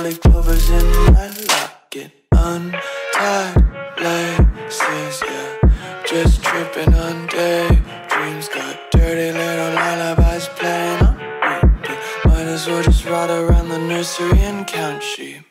Four-leaf clovers in my locket. Untied laces, yeah. Just tripping on daydreams. Got dirty little lullabies playing on repeat. Might as well just ride around the nursery and count sheep.